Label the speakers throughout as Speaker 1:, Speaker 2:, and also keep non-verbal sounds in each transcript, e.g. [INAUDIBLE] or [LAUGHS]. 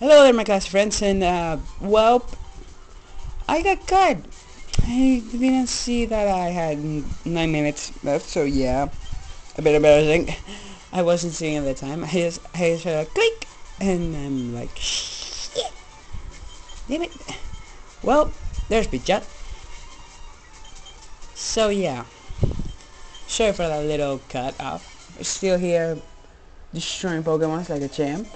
Speaker 1: Hello there, my class friends, and uh, well, I got cut. I didn't see that I had nine minutes left, so yeah, a bit embarrassing. I wasn't seeing at the time. I just, I just heard a click, and I'm like, shit, damn it. Well, there's Pidgeot. So yeah, sorry for that little cut off. Still here, destroying Pokemon like a champ.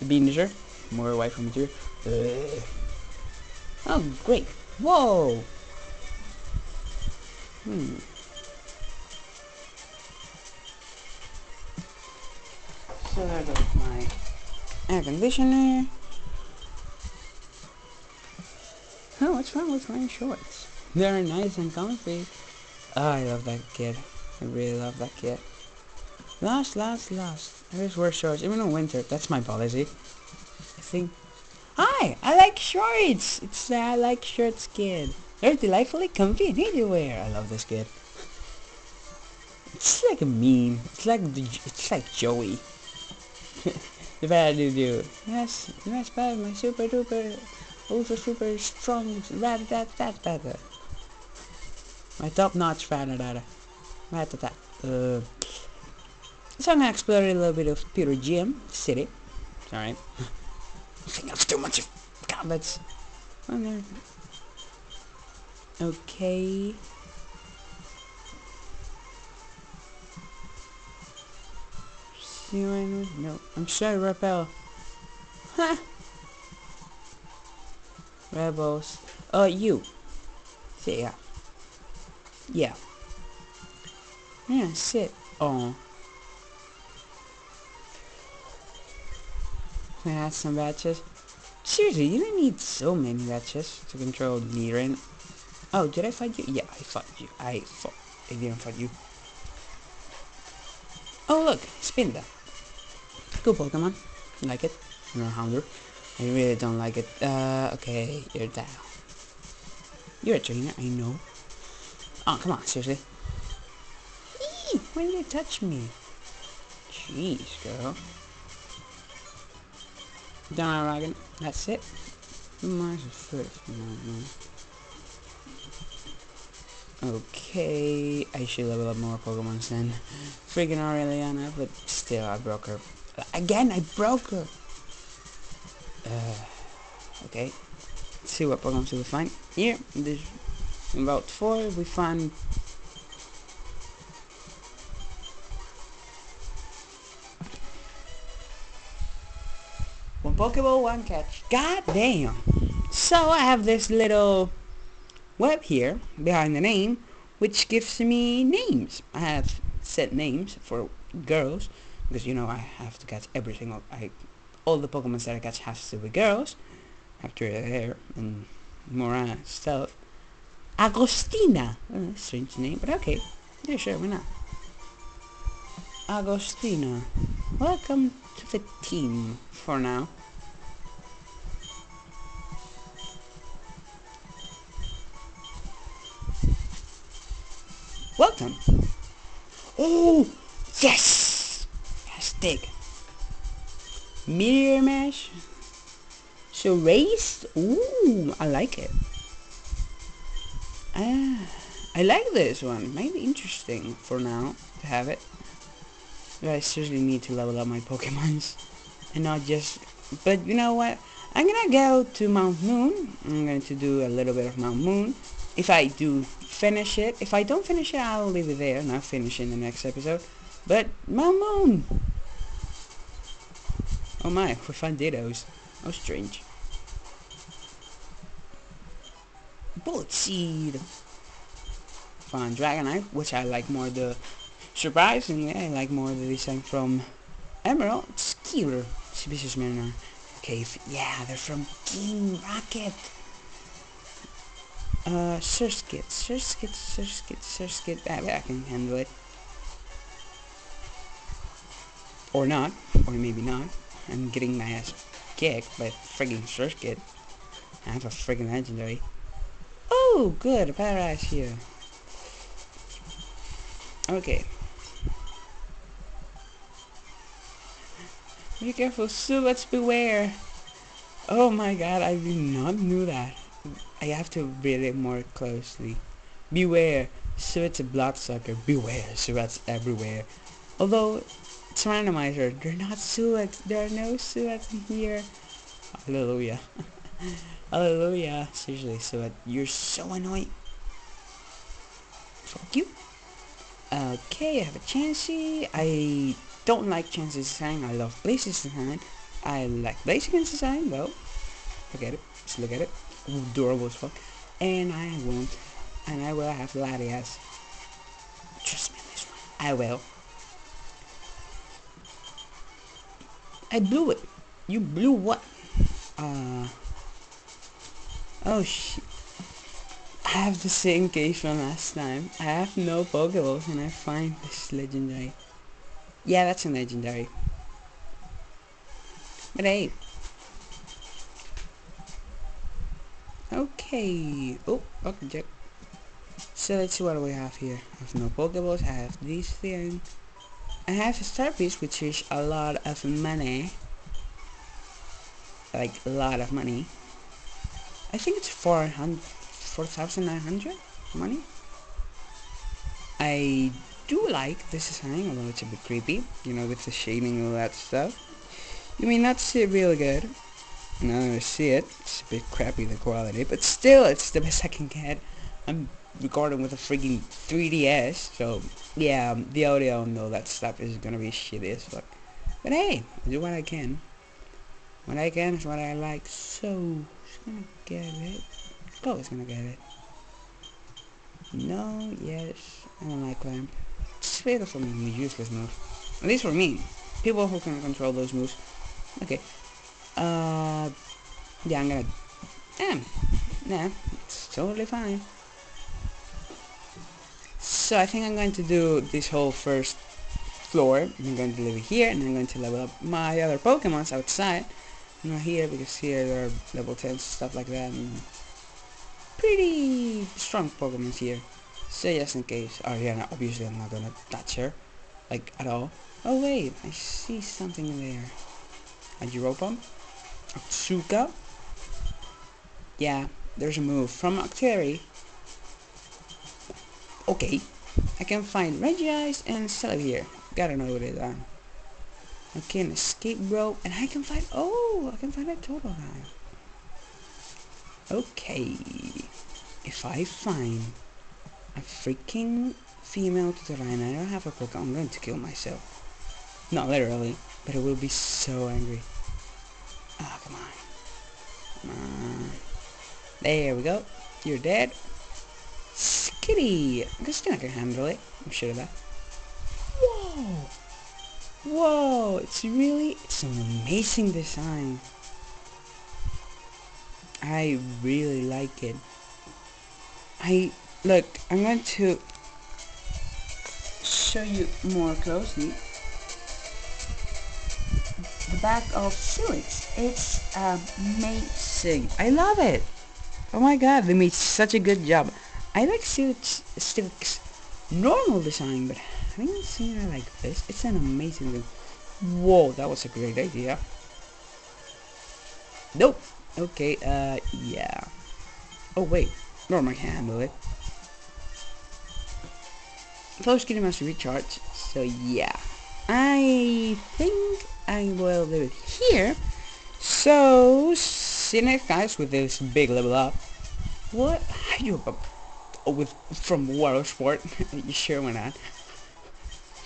Speaker 1: The Beanisher. More away from here. Uh, oh, great. Whoa! Hmm. So there goes my air conditioner. Oh, what's wrong with my shorts? They're nice and comfy. Oh, I love that kid. I really love that kid. Last, last, last. I just wear shorts, even in winter. That's my policy. I think. Hi, I like shorts. It's uh, I like shorts, kid. They're delightfully comfy and easy to wear. I love this kid. It's like a meme. It's like the, it's like Joey. [LAUGHS] the bad do do. Yes, yes, bad. My super duper, ultra super strong rat that that that. My top notch. Rat that. Uh. So I'm gonna explore a little bit of Pewter Gym City. Sorry. [LAUGHS] I think that's too much of comments. Okay. See? No. I'm sorry, Repel. Ha! [LAUGHS] Rebels. Uh, you. Sit, yeah. Yeah. Yeah, sit. Oh. Had some batches. Seriously, you don't need so many batches to control Niren. Oh, did I fight you? Yeah, I fought you. I fought. I didn't fight you. Oh, look, Spinda. Cool Pokemon. Like it? A Houndour. I really don't like it. Uh, okay, you're down. You're a trainer, I know. Oh, come on, seriously. Eee, why did you touch me? Jeez, girl. Down Dragon. That's it. Mars first. Okay, I should level up more Pokemon than freaking Aureliana, but still I broke her. Again, I broke her! Uh, okay, Let's see what Pokemon we find. Here, In about four, we find One Pokeball, one catch. God damn. So I have this little web here behind the name which gives me names. I have set names for girls because you know I have to catch every single I all the Pokemon that I catch has to be girls after hair and more stuff. Agostina. Uh, strange name, but okay. Yeah, sure, why not? Agostina. Welcome to the team for now. Welcome. Oh, yes. Yes, dig. Meteor Mash. So raised. Ooh, I like it. Ah, I like this one. Might be interesting for now to have it. I seriously need to level up my Pokemons. [LAUGHS] And not just... But you know what? I'm gonna go to Mount Moon. I'm going to do a little bit of Mount Moon. If I do finish it, if I don't finish it, I'll leave it there and I'll finish in the next episode. But Mount Moon! Oh my, we find dittos. How strange. Bullet Seed! Find Dragonite, which I like more the... Surprisingly, I like more the design from Emerald. Skeeler. Species Mariner. Cave. Yeah, they're from King Rocket. Uh, Surskit. Surskit, Surskit, Surskit. I, I can handle it. Or not. Or maybe not. I'm getting my ass kicked by frigging Surskit. I have a friggin' legendary. Oh, good. A Paradise here. Okay. Be careful, Zubats beware! Oh my god, I did not know that. I have to read it more closely. Beware, a bloodsucker. Beware, Zubats everywhere. Although, it's randomizer. They're not Zubats. There are no Zubats in here. Hallelujah. [LAUGHS] Hallelujah. Seriously, Zubat, you're so annoying. Fuck you. Okay, I have a Chansey. I don't like Chansey's design. I love Blaze's design. I like Blaziken's design well, Look at it. Just look at it. Adorable as fuck. And I won't. And I will have Latias. Trust me on this one. I will. I blew it. You blew what? Uh. Oh shit. I have the same case from last time. I have no Pokeballs and I find this legendary. Yeah, that's a legendary. But hey. Okay. Oh, okay. So let's see what do we have here. I have no Pokeballs, I have this thing. I have a Star Piece, which is a lot of money. Like, a lot of money. I think it's 400 4,900 money. I do like this design, although it's a bit creepy, you know, with the shading and all that stuff. You may not see it real good. Now I see it, it's a bit crappy the quality, but still, it's the best I can get. I'm recording with a freaking 3DS, so yeah, um, the audio and all that stuff is gonna be shitty as fuck. But hey, I do what I can. What I can is what I like, so just gonna get it. It's gonna get it. No, yes, I don't like clamp. For me, useless move. At least for me. People who can control those moves. Okay. Uh, yeah, I'm gonna... Damn. Nah, it's totally fine. So I think I'm going to do this whole first floor. I'm going to leave it here, and I'm going to level up my other Pokemons outside. Not here, because here there are level 10 stuff like that. And pretty strong Pokemons here. So just in case. Oh yeah, obviously I'm not gonna touch her. Like, at all. Oh wait, I see something there. A Europom? Otsuka? Yeah, there's a move from Octeri. Okay. I can find Regice and Celebi Gotta know what it is. I can escape bro and I can find oh I can find a total guy. Okay. If I find a freaking female Tutorine and I don't have a Pokemon, I'm going to kill myself. Not literally, but I will be so angry. Ah, oh, come on. Come on. There we go. You're dead. Skitty! This thing I can handle it. I'm sure of that. Whoa! Whoa! It's really, it's an amazing design. I really like it. I, look, I'm going to show you more closely the back of Steelix. It's amazing. I love it. Oh my god, they made such a good job. I like Steelix, normal design, but I haven't seen it like this. It's an amazing thing. Whoa, that was a great idea. Nope. Okay, uh, yeah. Oh, wait. Normal can handle it. Close getting must recharge, so yeah. I think I will leave it here. So, see you next guys with this big level up. What are you about? Oh, with from Water Sport? [LAUGHS] you sure why not?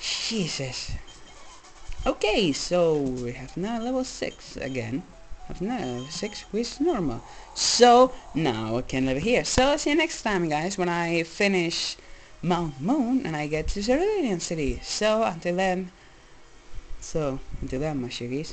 Speaker 1: Jesus. Okay, so we have now level 6 again Have now level 6 with normal. So, now I can live here. So, see you next time, guys, when I finish Mount Moon and I get to Cerulean City. So, until then, so, until then, my sugies.